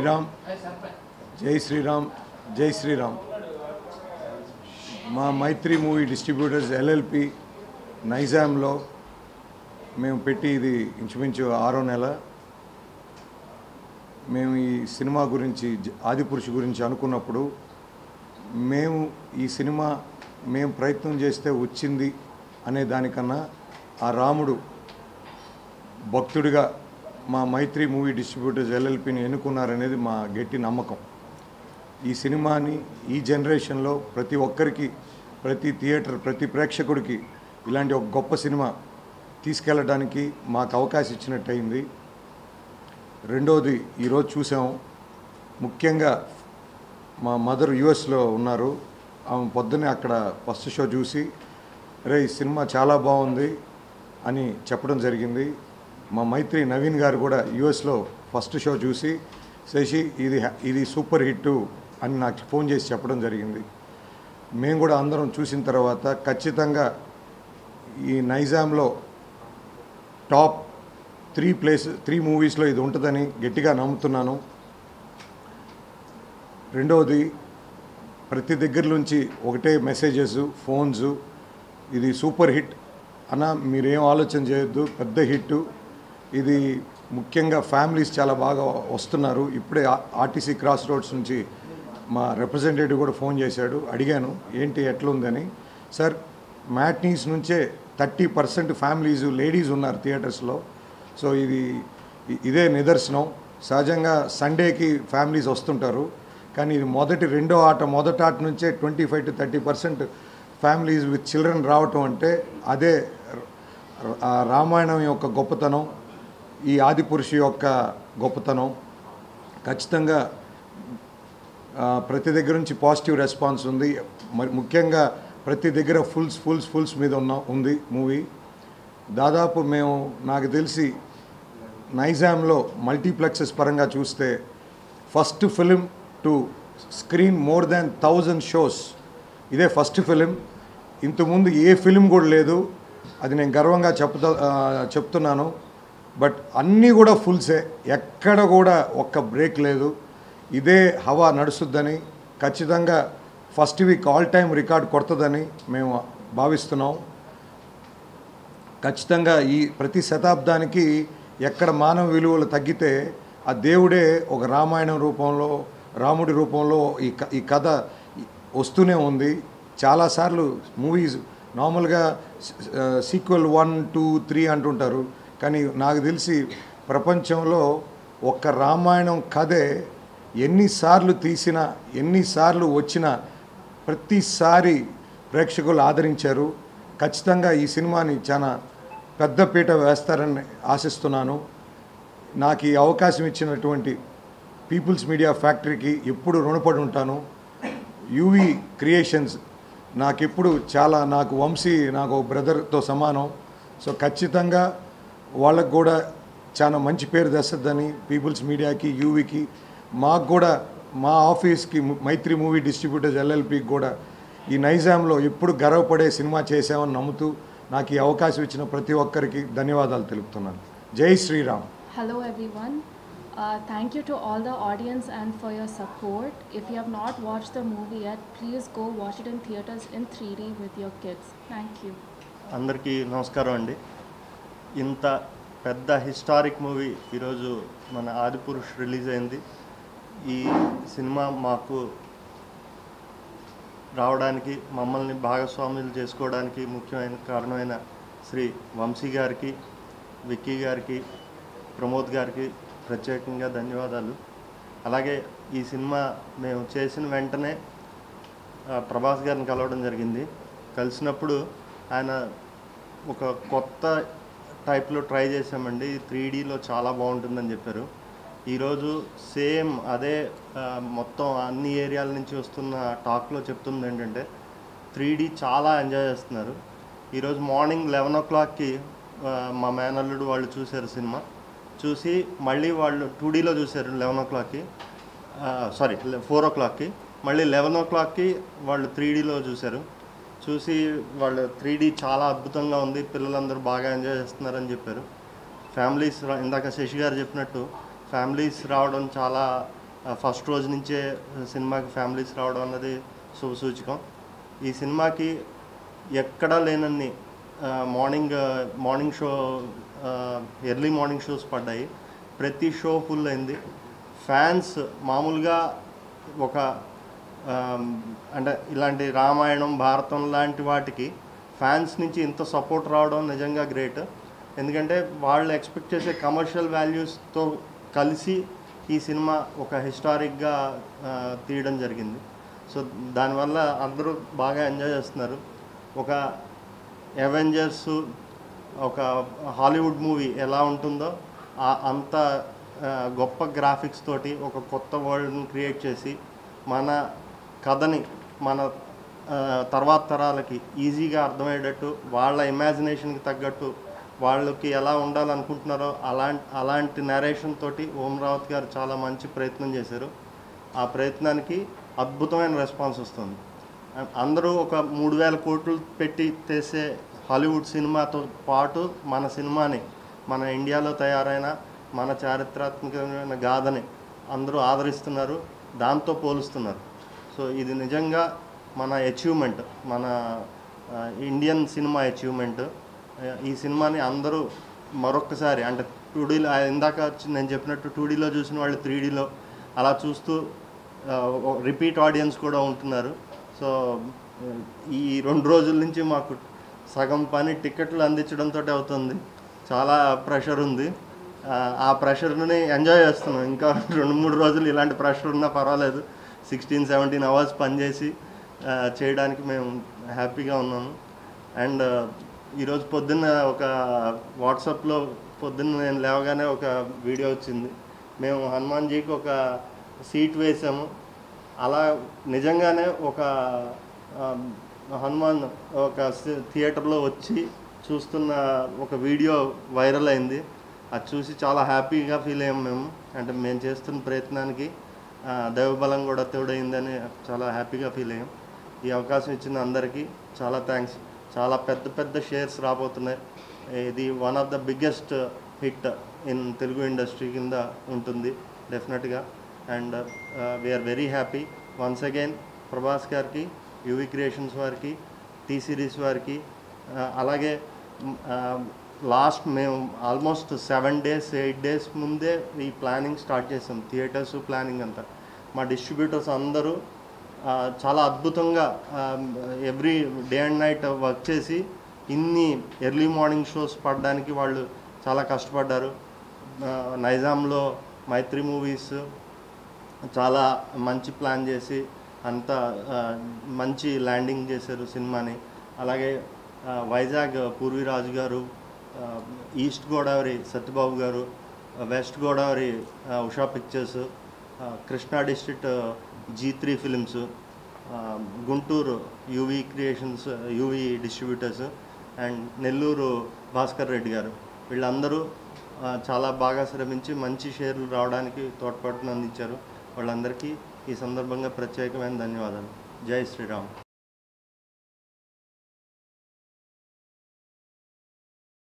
శ్రీరామ్. జై శ్రీరామ్ జై శ్రీరామ్. మా మైత్రి మూవీ డిస్ట్రిబ్యూటర్స్ ఎల్ఎల్పి నైజాంలో మేము పెట్టి ఇది ఇంచుమించు ఆరో నెల. మేము ఈ సినిమా గురించి ఆదిపురుషు గురించి అనుకున్నప్పుడు మేము ఈ సినిమా మేము ప్రయత్నం చేస్తే వచ్చింది అనే దానికన్నా ఆ రాముడు భక్తుడిగా మా మైత్రి మూవీ డిస్ట్రిబ్యూటర్స్ ఎల్ఎల్పిని ఎన్నుకున్నారనేది మా గట్టి నమ్మకం. ఈ సినిమాని ఈ జనరేషన్లో ప్రతి ఒక్కరికి ప్రతి థియేటర్ ప్రతి ప్రేక్షకుడికి ఇలాంటి ఒక గొప్ప సినిమా తీసుకెళ్ళడానికి మాకు అవకాశం ఇచ్చినట్టు అయింది రెండోది ఈరోజు చూసాం. ముఖ్యంగా మా మదర్ యుఎస్లో ఉన్నారు. ఆమె పొద్దున్నే అక్కడ ఫస్ట్ షో చూసి రే ఈ సినిమా చాలా బాగుంది అని చెప్పడం జరిగింది. మా మైత్రి నవీన్ గారు కూడా యుఎస్లో ఫస్ట్ షో చూసి శశి ఇది ఇది సూపర్ హిట్ అని నాకు ఫోన్ చేసి చెప్పడం జరిగింది. మేము కూడా అందరం చూసిన తర్వాత ఖచ్చితంగా ఈ నైజాంలో టాప్ త్రీ ప్లేస్ త్రీ మూవీస్లో ఇది ఉంటుందని గట్టిగా నమ్ముతున్నాను. రెండవది ప్రతి దగ్గర నుంచి ఒకటే మెసేజెస్ ఫోన్స్ ఇది సూపర్ హిట్. అన్న మీరేం ఆలోచన చేయొద్దు పెద్ద హిట్. ఇది ముఖ్యంగా ఫ్యామిలీస్ చాలా బాగా వస్తున్నారు. ఇప్పుడే ఆర్టీసీ క్రాస్ రోడ్స్ నుంచి మా రిప్రజెంటేటివ్ కూడా ఫోన్ చేశాడు. అడిగాను ఏంటి ఎట్లుందని? సార్ మ్యాట్నీస్ నుంచే థర్టీ పర్సెంట్ ఫ్యామిలీస్ లేడీస్ ఉన్నారు థియేటర్స్లో. సో ఇది ఇదే నిదర్శనం. సహజంగా సండేకి ఫ్యామిలీస్ వస్తుంటారు. కానీ ఇది మొదటి రెండో ఆట మొదటి ఆట నుంచే twenty five to thirty percent families with children రావటం అంటే అదే రామాయణం యొక్క గొప్పతనం. ఈ ఆదిపురుషు యొక్క గొప్పతనం. ఖచ్చితంగా ప్రతి దగ్గర నుంచి పాజిటివ్ రెస్పాన్స్ ఉంది. మరి ముఖ్యంగా ప్రతి దగ్గర ఫుల్స్ ఫుల్స్ ఫుల్స్ మీద ఉన్న ఉంది మూవీ. దాదాపు మేము నాకు తెలిసి నైజాంలో మల్టీప్లెక్సెస్ పరంగా చూస్తే first film to screen more than thousand shows. ఇదే ఫస్ట్ ఫిలిం. ఇంతకుముందు ఏ ఫిలిం కూడా లేదు. అది నేను గర్వంగా చెప్తా చెప్తున్నాను. బట్ అన్నీ కూడా ఫుల్సే. ఎక్కడ కూడా ఒక్క బ్రేక్ లేదు. ఇదే హవా నడుస్తుందని ఖచ్చితంగా first week all time record కొడుతుందని మేము భావిస్తున్నాం. ఖచ్చితంగా ఈ ప్రతి శతాబ్దానికి ఎక్కడ మానవ విలువలు తగ్గితే ఆ దేవుడే ఒక రామాయణం రూపంలో రాముడి రూపంలో ఈ క- ఈ కథ వస్తూనే ఉంది. చాలాసార్లు మూవీస్ నార్మల్గా సీక్వెల్ వన్ టూ త్రీ అంటుంటారు. కానీ నాకు తెలిసి ప్రపంచంలో ఒక్క రామాయణం కథే ఎన్నిసార్లు తీసినా ఎన్నిసార్లు వచ్చినా ప్రతిసారి ప్రేక్షకులు ఆదరించారు. ఖచ్చితంగా ఈ సినిమాని చాలా పెద్దపీట వేస్తారని ఆశిస్తున్నాను. నాకు ఈ అవకాశం ఇచ్చినటువంటి పీపుల్స్ మీడియా ఫ్యాక్టరీకి ఎప్పుడు రుణపడి ఉంటాను. యువి క్రియేషన్స్ నాకెప్పుడు చాలా నాకు వంశీ నాకు బ్రదర్తో సమానం. సో ఖచ్చితంగా వాళ్ళకు కూడా చాలా మంచి పేరు తెస్తుందని పీపుల్స్ మీడియాకి యూవీకి మాకు కూడా మా ఆఫీస్కి మైత్రి మూవీ డిస్ట్రిబ్యూటర్స్ ఎల్ఎల్పికి కూడా ఈ నైజాంలో ఎప్పుడు గర్వపడే సినిమా చేసామని నమ్ముతూ నాకు ఈ అవకాశం ఇచ్చిన ప్రతి ఒక్కరికి ధన్యవాదాలు తెలుపుతున్నాను. జై Shriram. Hello everyone thank you to all the audience and for your support if you have not watch the movie yet please go watch it in theatres in three D with your kids thank you అందరికీ నమస్కారం అండి. ఇంత పెద్ద historic movie ఈరోజు మన Adipurush release అయింది. ఈ cinema మాకు రావడానికి మమ్మల్ని భాగస్వాములు చేసుకోవడానికి ముఖ్యమైన కారణమైన శ్రీ వంశీ గారికి విక్కీ గారికి ప్రమోద్ గారికి ప్రత్యేకంగా ధన్యవాదాలు. అలాగే ఈ సినిమా మేము చేసిన వెంటనే ప్రభాస్ గారిని కలవడం జరిగింది. కలిసినప్పుడు ఆయన ఒక కొత్త టైప్లో ట్రై చేసామండి త్రీ డీలో చాలా బాగుంటుందని చెప్పారు. ఈరోజు సేమ్ అదే మొత్తం అన్ని ఏరియాల నుంచి వస్తున్న టాక్లో చెప్తుంది ఏంటంటే త్రీ డీ చాలా ఎంజాయ్ చేస్తున్నారు. ఈరోజు మార్నింగ్ లెవెన్ ఓ క్లాక్కి మా మేనల్లుడు వాళ్ళు చూశారు సినిమా. చూసి మళ్ళీ వాళ్ళు టూ డీలో చూశారు లెవెన్ ఓ క్లాక్కి. సారీ ఫోర్ ఓ క్లాక్కి. మళ్ళీ లెవెన్ ఓ క్లాక్కి వాళ్ళు త్రీ డీలో చూశారు. చూసి వాళ్ళు త్రీ డీ చాలా అద్భుతంగా ఉంది పిల్లలందరూ బాగా ఎంజాయ్ చేస్తున్నారని చెప్పారు. ఫ్యామిలీస్ రా- ఇందాక శశి గారు చెప్పినట్టు ఫ్యామిలీస్ రావడం చాలా ఫస్ట్ రోజు నుంచే సినిమాకి ఫ్యామిలీస్ రావడం అన్నది శుభసూచకం. ఈ సినిమాకి ఎక్కడా లేనన్ని morning morning show early morning shows పడ్డాయి. ప్రతి షో ఫుల్ అయింది. ఫ్యాన్స్ మామూలుగా ఒక అంటే ఇలాంటి రామాయణం భారతం లాంటి వాటికి ఫ్యాన్స్ నుంచి ఇంత సపోర్ట్ రావడం నిజంగా గ్రేట్ ఎందుకంటే వాళ్ళు ఎక్స్పెక్ట్ చేసే కమర్షియల్ వాల్యూస్తో కలిసి ఈ సినిమా ఒక హిస్టారిక్గా తీయడం జరిగింది. సో దానివల్ల అందరూ బాగా ఎంజాయ్ చేస్తున్నారు. ఒక అవెంజర్స్ ఒక హాలీవుడ్ మూవీ ఎలా ఉంటుందో ఆ- అంత గొప్ప గ్రాఫిక్స్ తోటి ఒక కొత్త వరల్డ్ని క్రియేట్ చేసి మన కథని మన తర్వాత తరాలకి ఈజీగా అర్థమయ్యేటట్టు వాళ్ళ ఇమాజినేషన్కి తగ్గట్టు వాళ్ళకి ఎలా ఉండాలనుకుంటున్నారో అలాంటి అలాంటి నరేషన్ తోటి ఓం రావత్ గారు చాలా మంచి ప్రయత్నం చేశారు. ఆ ప్రయత్నానికి అద్భుతమైన రెస్పాన్స్ వస్తుంది. అందరూ ఒక మూడు వేల కోట్లు పెట్టి తెసే హాలీవుడ్ సినిమాతో పాటు మన సినిమాని మన ఇండియాలో తయారైన మన చారిత్రాత్మకమైన గాథని అందరూ ఆదరిస్తున్నారు దాంతో పోలుస్తున్నారు. సో ఇది నిజంగా మన అచీవ్మెంట్ మన ఇండియన్ సినిమా అచీవ్మెంట్ ఈ సినిమాని అందరూ మరొక్కసారి అంటే టూడీలో ఇందాక వచ్చి నేను చెప్పినట్టు టూడీలో చూసిన వాళ్ళు త్రీడీలో అలా చూస్తూ రిపీట్ ఆడియన్స్ కూడా ఉంటున్నారు. సో ఈ రెండు రోజుల నుంచి మాకు సగం పని టికెట్లు అందించడంతో అవుతుంది. చాలా ప్రెషర్ ఉంది. ఆ ప్రెషర్ని ఎంజాయ్ చేస్తున్నాం. ఇంకా రెండు మూడు రోజులు ఇలాంటి ప్రెషర్ ఉన్నా పర్వాలేదు. సిక్స్టీన్ సెవెంటీన్ అవర్స్ పనిచేసి చేయడానికి మేము హ్యాపీగా ఉన్నాము. అండ్ ఈరోజు పొద్దున్న ఒక వాట్సాప్లో పొద్దున్న నేను లేవగానే ఒక వీడియో వచ్చింది. మేము హనుమాన్జీకి ఒక సీట్ వేసాము. అలా నిజంగానే ఒక హనుమాన్ ఒక థియేటర్లో వచ్చి చూస్తున్న ఒక వీడియో వైరల్ అయింది. అది చూసి చాలా హ్యాపీగా ఫీల్ అయ్యాం మేము. అంటే మేము చేస్తున్న ప్రయత్నానికి దైవబలం కూడా తోడైందని చాలా హ్యాపీగా ఫీల్ అయ్యాం. ఈ అవకాశం ఇచ్చిన అందరికీ చాలా థ్యాంక్స్. చాలా పెద్ద పెద్ద షేర్స్ రాబోతున్నాయి. ఇది one of the biggest hit in Telugu industry కింద ఉంటుంది డెఫినెట్గా. And we are very happy once again Prabhas గారికి యూవి క్రియేషన్స్ వారికి టీ సిరీస్ వారికి అలాగే లాస్ట్ మేము almost seven days eight days ముందే ఈ ప్లానింగ్ స్టార్ట్ చేసాం. థియేటర్స్ ప్లానింగ్ అంతా. మా డిస్ట్రిబ్యూటర్స్ అందరూ చాలా అద్భుతంగా every day and night work చేసి ఇన్ని ఎర్లీ మార్నింగ్ షోస్ పడడానికి వాళ్ళు చాలా కష్టపడ్డారు. నైజాంలో మైత్రి మూవీస్ చాలా మంచి ప్లాన్ చేసి అంత మంచి ల్యాండింగ్ చేశారు సినిమాని. అలాగే వైజాగ్ పూర్వీరాజు గారు ఈస్ట్ గోదావరి సత్యబాబు గారు West Godavari Usha Pictures Krishna district G three Films Guntur UV Creations UV distributors and Nellore Bhaskar Reddy గారు. వీళ్ళందరూ చాలా బాగా శ్రమించి మంచి షేర్లు రావడానికి తోడ్పాటును అందించారు. వాళ్ళందరికీ ఈ సందర్భంగా ప్రత్యేకమైన ధన్యవాదాలు. జై శ్రీరామ్.